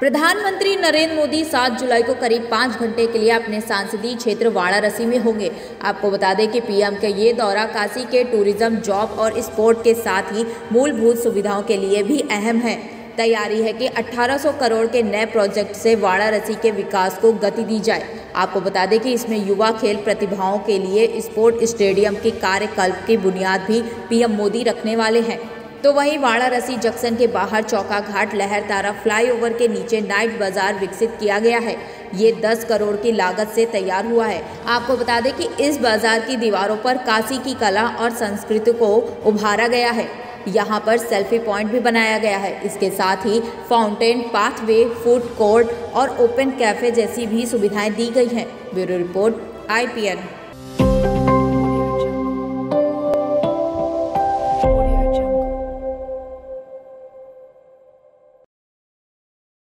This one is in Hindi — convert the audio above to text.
प्रधानमंत्री नरेंद्र मोदी 7 जुलाई को करीब पाँच घंटे के लिए अपने सांसदीय क्षेत्र वाराणसी में होंगे। आपको बता दें कि पीएम का ये दौरा काशी के टूरिज़्म, जॉब और स्पोर्ट के साथ ही मूलभूत सुविधाओं के लिए भी अहम है। तैयारी है कि 1800 करोड़ के नए प्रोजेक्ट से वाराणसी के विकास को गति दी जाए। आपको बता दें कि इसमें युवा खेल प्रतिभाओं के लिए स्पोर्ट स्टेडियम के कार्यकल्प की बुनियाद भी पीएम मोदी रखने वाले हैं। तो वहीं वाराणसी जंक्शन के बाहर चौका घाट लहर तारा फ्लाईओवर के नीचे नाइट बाज़ार विकसित किया गया है। ये 10 करोड़ की लागत से तैयार हुआ है। आपको बता दें कि इस बाज़ार की दीवारों पर काशी की कला और संस्कृति को उभारा गया है। यहाँ पर सेल्फी पॉइंट भी बनाया गया है। इसके साथ ही फाउंटेन, पाथवे, फ़ूड कोर्ट और ओपन कैफ़े जैसी भी सुविधाएँ दी गई हैं। ब्यूरो रिपोर्ट आई